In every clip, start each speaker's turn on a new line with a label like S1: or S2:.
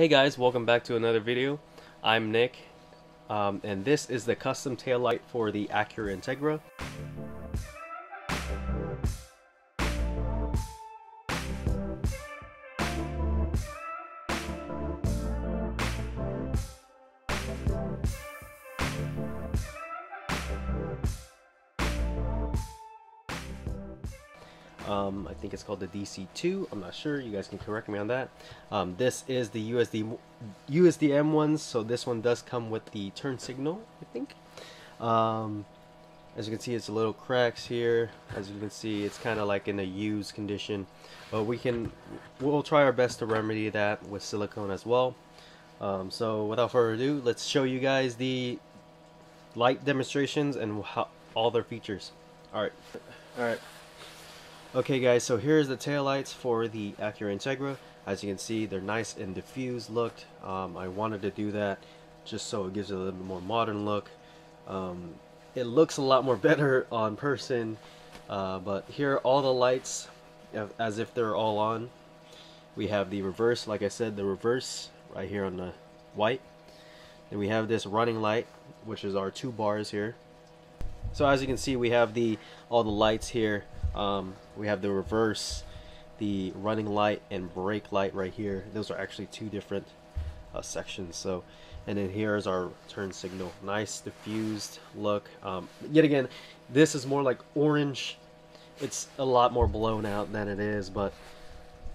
S1: Hey guys, welcome back to another video. I'm Nick, um, and this is the custom tail light for the Acura Integra. It's called the DC2. I'm not sure. You guys can correct me on that. Um, this is the USD USDM ones, so this one does come with the turn signal, I think. Um, as you can see, it's a little cracks here. As you can see, it's kind of like in a used condition, but we can we'll try our best to remedy that with silicone as well. Um, so without further ado, let's show you guys the light demonstrations and how, all their features. All right, all right. Okay guys, so here's the taillights for the Acura Integra. As you can see, they're nice and diffused looked. Um, I wanted to do that just so it gives it a little bit more modern look. Um, it looks a lot more better on person, uh, but here are all the lights as if they're all on. We have the reverse, like I said, the reverse right here on the white. Then we have this running light, which is our two bars here. So as you can see, we have the all the lights here um, we have the reverse, the running light and brake light right here. Those are actually two different uh, sections. So, and then here's our turn signal. Nice diffused look. Um, yet again, this is more like orange. It's a lot more blown out than it is, but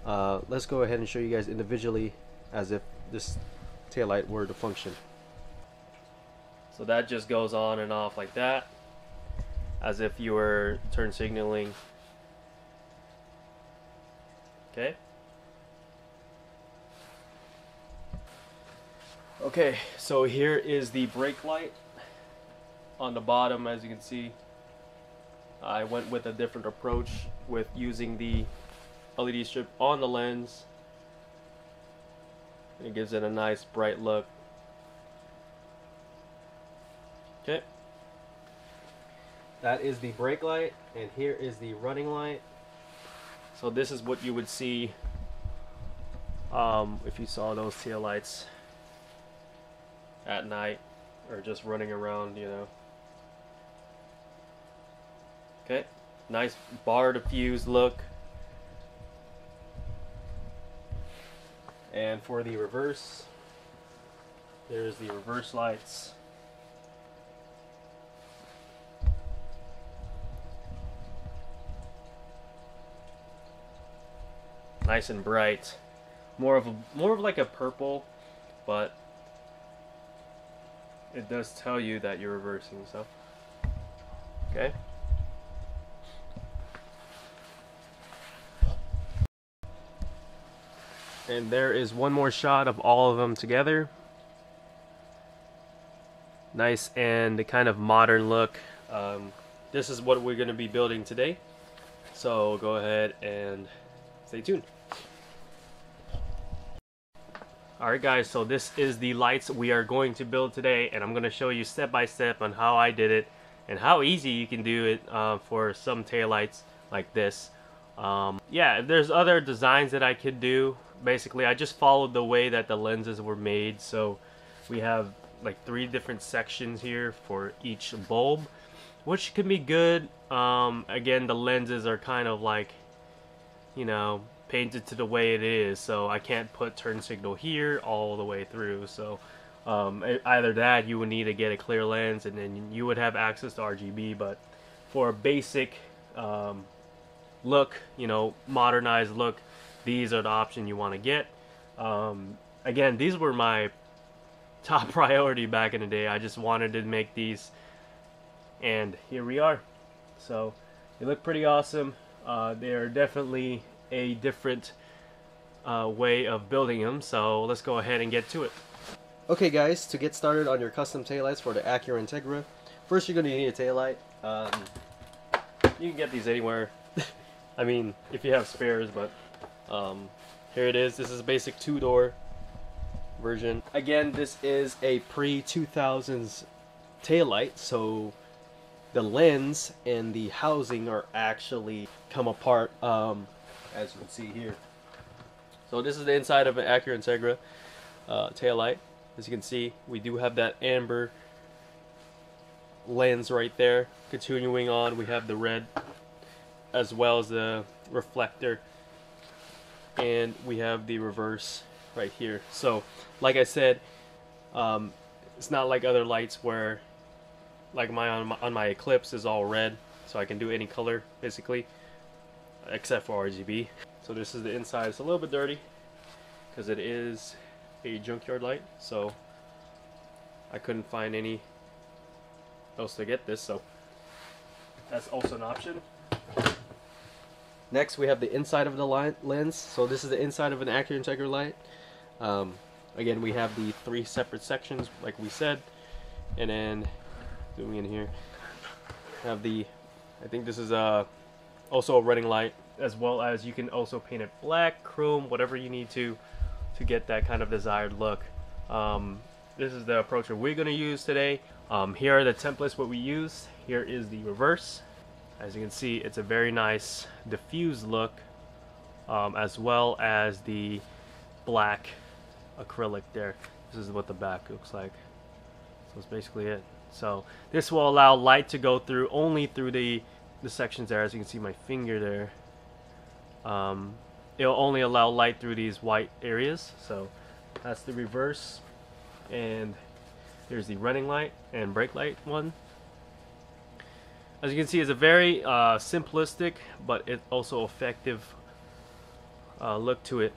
S1: uh, let's go ahead and show you guys individually as if this tail light were to function. So that just goes on and off like that as if you were turn signaling. Okay. Okay, so here is the brake light on the bottom as you can see. I went with a different approach with using the LED strip on the lens. It gives it a nice bright look. Okay. That is the brake light, and here is the running light. So this is what you would see um, if you saw those tail lights at night or just running around, you know. Okay, nice bar diffused look. And for the reverse, there's the reverse lights. Nice and bright. More of a more of like a purple, but it does tell you that you're reversing. So, okay. And there is one more shot of all of them together. Nice and kind of modern look. Um, this is what we're going to be building today. So go ahead and stay tuned. Alright guys, so this is the lights we are going to build today and I'm going to show you step by step on how I did it and how easy you can do it uh, for some taillights like this. Um, yeah, there's other designs that I could do. Basically, I just followed the way that the lenses were made. So we have like three different sections here for each bulb, which can be good. Um, again, the lenses are kind of like, you know, painted to the way it is so I can't put turn signal here all the way through so um, either that you would need to get a clear lens and then you would have access to RGB but for a basic um, look you know modernized look these are the option you want to get. Um, again these were my top priority back in the day I just wanted to make these and here we are. So they look pretty awesome. Uh, they are definitely a different uh, way of building them. So let's go ahead and get to it. Okay guys, to get started on your custom taillights for the Acura Integra, first you're going to need a taillight. Um, you can get these anywhere. I mean, if you have spares, but um, here it is. This is a basic two-door version. Again, this is a pre-2000s taillight, so the lens and the housing are actually come apart. Um, as you can see here. So this is the inside of an Acura Integra. uh, tail light. As you can see, we do have that amber lens right there. Continuing on, we have the red as well as the reflector. And we have the reverse right here. So, like I said, um, it's not like other lights where, like my on, my on my Eclipse is all red, so I can do any color basically, except for RGB. So this is the inside. It's a little bit dirty because it is a junkyard light, so I couldn't find any else to get this, so that's also an option. Next, we have the inside of the lens. So this is the inside of an Acura Integra light. Um, again, we have the three separate sections, like we said, and then zooming in here, have the. I think this is a uh, also a running light, as well as you can also paint it black, chrome, whatever you need to, to get that kind of desired look. Um, this is the approach that we're going to use today. Um, here are the templates what we use. Here is the reverse. As you can see, it's a very nice diffused look, um, as well as the black acrylic there. This is what the back looks like. So that's basically it. So this will allow light to go through only through the the sections there. As you can see, my finger there. Um, it'll only allow light through these white areas. So that's the reverse, and there's the running light and brake light one. As you can see, it's a very uh, simplistic, but it's also effective uh, look to it.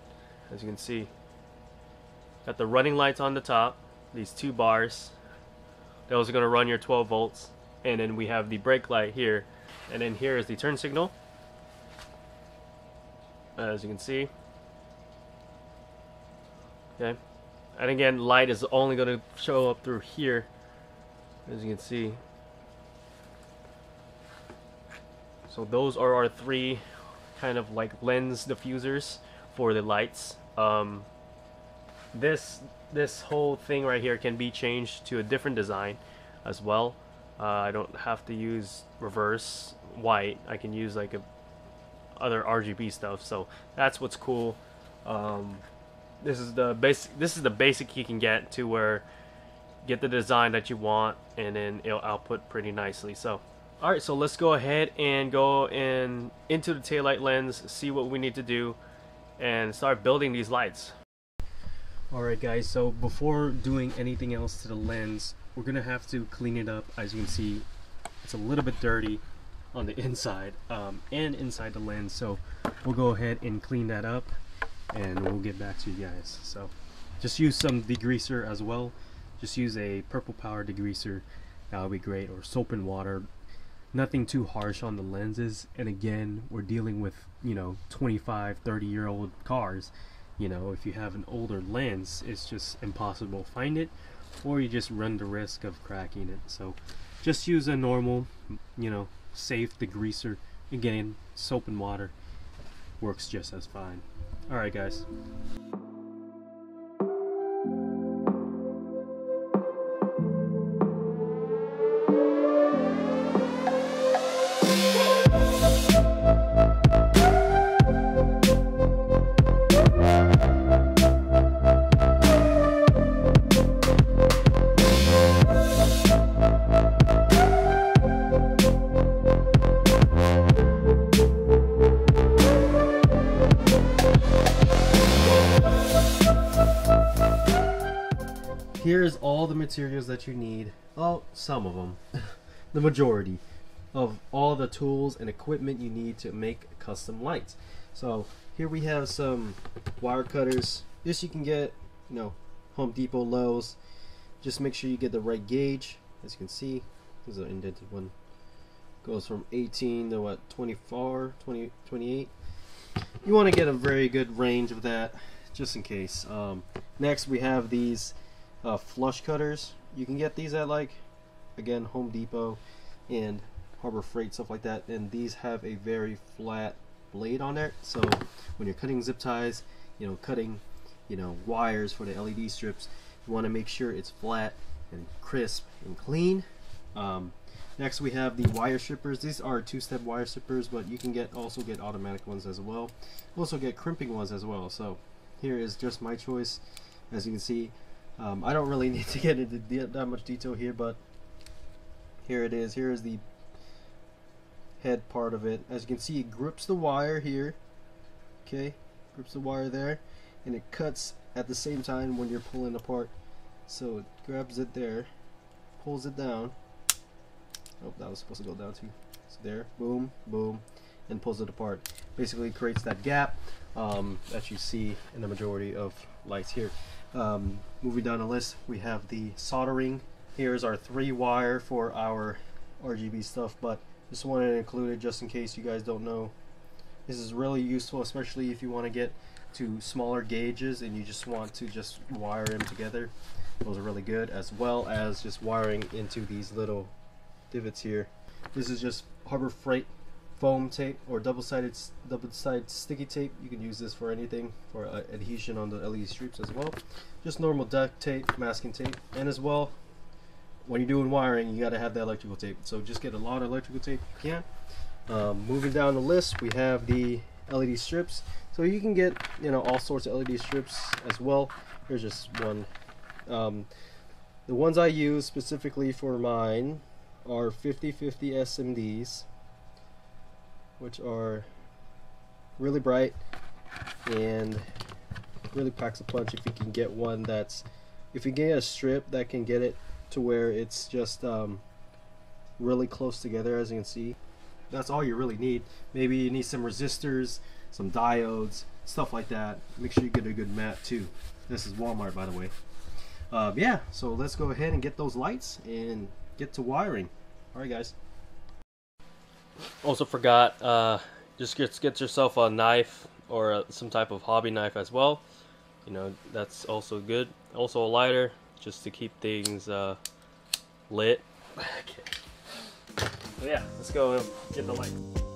S1: As you can see, got the running lights on the top, these two bars. Those are going to run your 12 volts, and then we have the brake light here, and then here is the turn signal. As you can see. Okay. And again, light is only going to show up through here, as you can see. So those are our three kind of like lens diffusers for the lights. Um, this this whole thing right here can be changed to a different design as well. Uh, I don't have to use reverse white. I can use like a other RGB stuff. So that's what's cool. Um, this is the basic. This is the basic you can get to where get the design that you want, and then it'll output pretty nicely. So, all right. So let's go ahead and go in into the taillight lens, see what we need to do, and start building these lights. Alright guys, so before doing anything else to the lens, we're to have to clean it up. As you can see, it's a little bit dirty on the inside um, and inside the lens. So we'll go ahead and clean that up and we'll get back to you guys. So just use some degreaser as well. Just use a purple power degreaser. That would be great. Or soap and water. Nothing too harsh on the lenses. And again, we're dealing with, you know, 25, 30 year old cars you know if you have an older lens it's just impossible to find it or you just run the risk of cracking it. So just use a normal you know safe degreaser. Again soap and water works just as fine. Alright guys here's all the materials that you need. Oh, some of them. the majority of all the tools and equipment you need to make custom lights. So here we have some wire cutters. This you can get, you know, Home Depot, Lowe's. Just make sure you get the right gauge. As you can see, this is an indented one. Goes from 18 to what, 24, 20, 28. You want to get a very good range of that, just in case. Um, next we have these uh, flush cutters. You can get these at like, again, Home Depot and Harbor Freight, stuff like that. And these have a very flat blade on it. So when you're cutting zip ties, you know, cutting, you know, wires for the LED strips, you want to make sure it's flat and crisp and clean. Um, next we have the wire strippers. These are two-step wire strippers, but you can get also get automatic ones as well. Also get crimping ones as well. So here is just my choice as you can see um, I don't really need to get into that much detail here but here it is. Here is the head part of it. As you can see it grips the wire here. Okay grips the wire there and it cuts at the same time when you're pulling apart. So it grabs it there pulls it down. Oh that was supposed to go down too. So there. Boom boom and pulls it apart. Basically creates that gap um, that you see in the majority of lights here um, moving down the list we have the soldering. Here's our three wire for our RGB stuff but just wanted to include it just in case you guys don't know. This is really useful especially if you want to get to smaller gauges and you just want to just wire them together. Those are really good as well as just wiring into these little divots here. This is just Harbor Freight foam tape or double-sided double-sided sticky tape. You can use this for anything for uh, adhesion on the LED strips as well. Just normal duct tape masking tape and as well when you're doing wiring you got to have that electrical tape. So just get a lot of electrical tape you can. Um, moving down the list we have the LED strips. So you can get you know all sorts of LED strips as well. Here's just one. Um, the ones I use specifically for mine are 5050 SMDs which are really bright and really packs a punch if you can get one that's if you get a strip that can get it to where it's just um, really close together as you can see that's all you really need. Maybe you need some resistors some diodes stuff like that. Make sure you get a good mat too. This is Walmart by the way. Uh, yeah so let's go ahead and get those lights and get to wiring. Alright guys also forgot, uh, just get, get yourself a knife or a, some type of hobby knife as well. You know, that's also good. Also a lighter, just to keep things uh, lit. okay. Yeah, let's go get the light.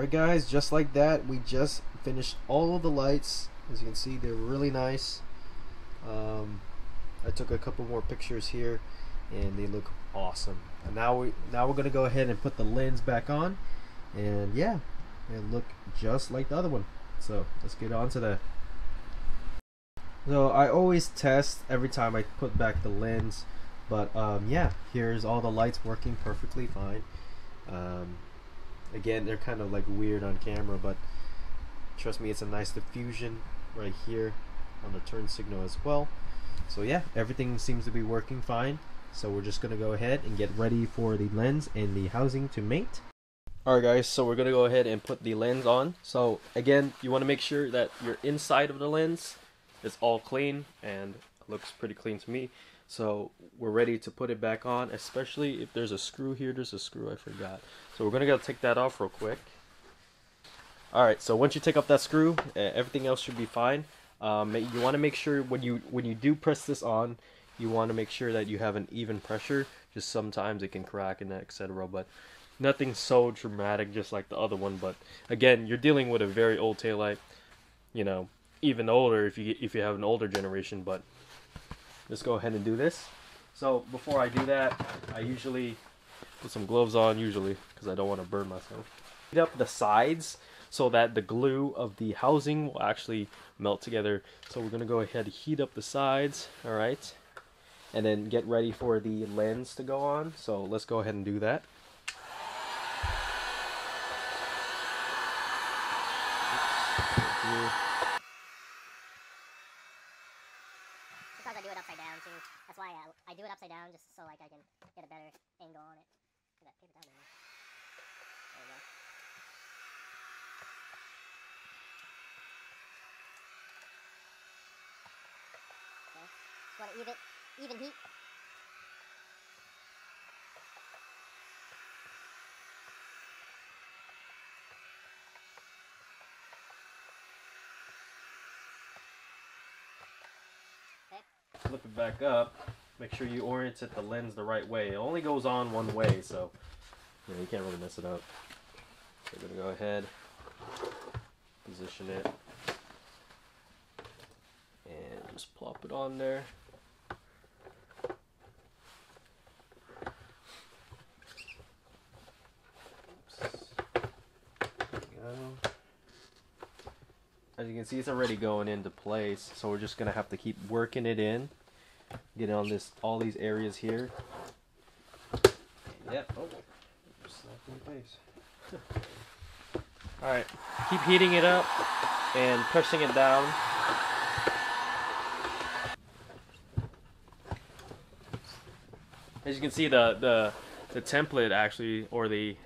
S1: Alright guys, just like that, we just finished all of the lights. As you can see, they're really nice. Um, I took a couple more pictures here and they look awesome. And now we now we're gonna go ahead and put the lens back on and yeah, they look just like the other one. So let's get on to that. So I always test every time I put back the lens, but um, yeah, here's all the lights working perfectly fine. Um, again they're kind of like weird on camera but trust me it's a nice diffusion right here on the turn signal as well so yeah everything seems to be working fine so we're just gonna go ahead and get ready for the lens and the housing to mate Alright guys, so we're gonna go ahead and put the lens on. So again, you want to make sure that your inside of the lens is all clean and looks pretty clean to me. So we're ready to put it back on, especially if there's a screw here. There's a screw I forgot. So we're gonna go take that off real quick. Alright, so once you take off that screw, everything else should be fine. Um, you want to make sure when you when you do press this on, you want to make sure that you have an even pressure. Just sometimes it can crack and etc. But nothing so dramatic, just like the other one. But again, you're dealing with a very old taillight. You know, even older if you if you have an older generation. But let's go ahead and do this. So before I do that, I usually put some gloves on, usually, because I don't want to burn myself. Heat up the sides so that the glue of the housing will actually melt together. So we're going to go ahead and heat up the sides, alright? And then get ready for the lens to go on. So let's go ahead and do that
S2: do it upside down too. That's why I I do it upside down just so like I can get a better angle on it. Get that paper towel in there. There we go. Okay. Just want to even even heat. Okay.
S1: Flip it back up. Make sure you orient it the lens the right way. It only goes on one way, so you, know, you can't really mess it up. So we're gonna go ahead, position it, and just plop it on there. As you can see, it's already going into place, so we're just gonna have to keep working it in. Get on this, all these areas here. Yep. Oh, just slapped in the face. all right, keep heating it up and pushing it down. As you can see, the the the template actually, or the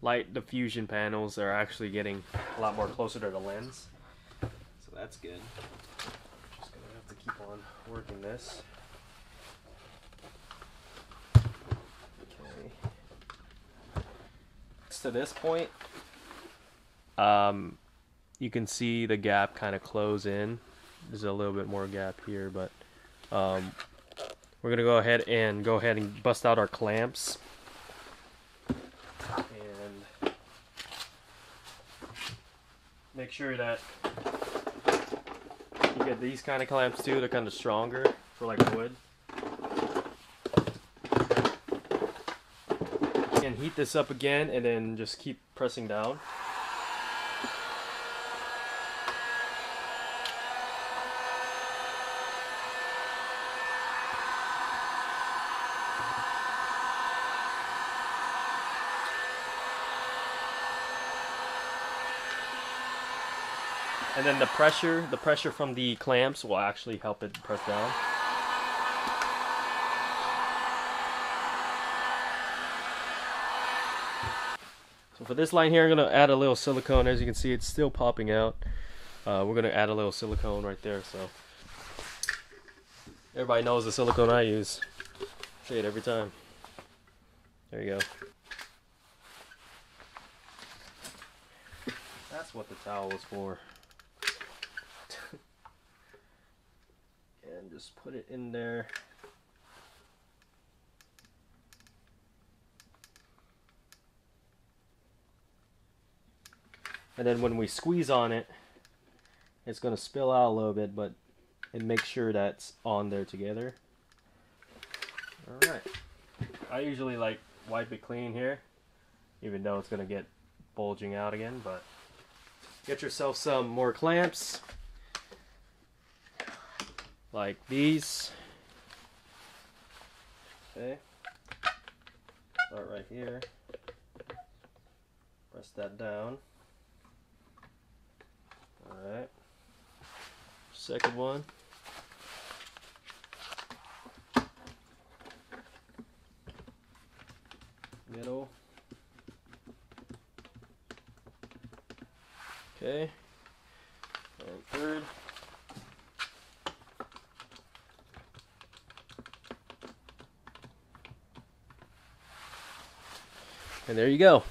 S1: light diffusion panels, are actually getting a lot more closer to the lens. So that's good. Just gonna have to keep on working this. Okay. To this point, um, you can see the gap kind of close in. There's a little bit more gap here, but um, we're gonna go ahead and go ahead and bust out our clamps. And make sure that you get these kind of clamps too. They're kind of stronger for like wood. And heat this up again, and then just keep pressing down. And then the pressure, the pressure from the clamps will actually help it press down. For this line here, I'm going to add a little silicone. As you can see, it's still popping out. Uh, we're going to add a little silicone right there. So everybody knows the silicone I use. Say it every time. There you go. That's what the towel is for. and just put it in there. And then when we squeeze on it, it's going to spill out a little bit, but and make sure that's on there together. Alright. I usually like wipe it clean here, even though it's going to get bulging out again, but get yourself some more clamps like these. Okay. Start right here. Press that down. Alright. Second one. Middle. Okay. And third. And there you go.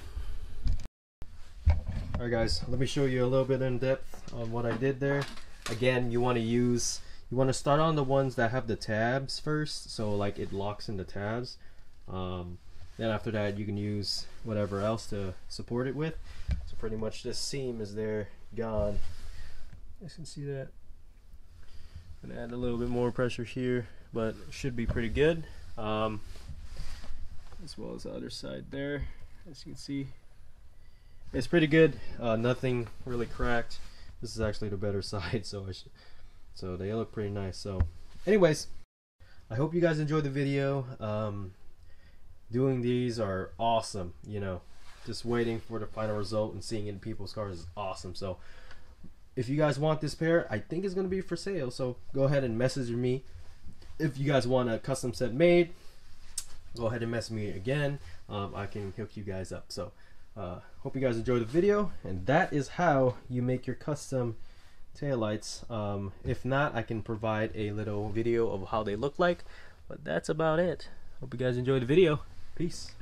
S1: Alright guys, let me show you a little bit in depth on what I did there. Again, you want to use, you want to start on the ones that have the tabs first, so like it locks in the tabs. Um, then after that you can use whatever else to support it with. So pretty much this seam is there, gone. You can see that. Gonna add a little bit more pressure here, but should be pretty good. Um, as well as the other side there as you can see it's pretty good uh, nothing really cracked this is actually the better side so I should, so they look pretty nice. So anyways I hope you guys enjoyed the video. Um, doing these are awesome you know. Just waiting for the final result and seeing it in people's cars is awesome. So if you guys want this pair I think it's gonna be for sale. So go ahead and message me. If you guys want a custom set made, go ahead and mess me again. Um, I can hook you guys up. So, uh, hope you guys enjoyed the video, and that is how you make your custom taillights. Um, if not, I can provide a little video of how they look like, but that's about it. Hope you guys enjoyed the video. Peace.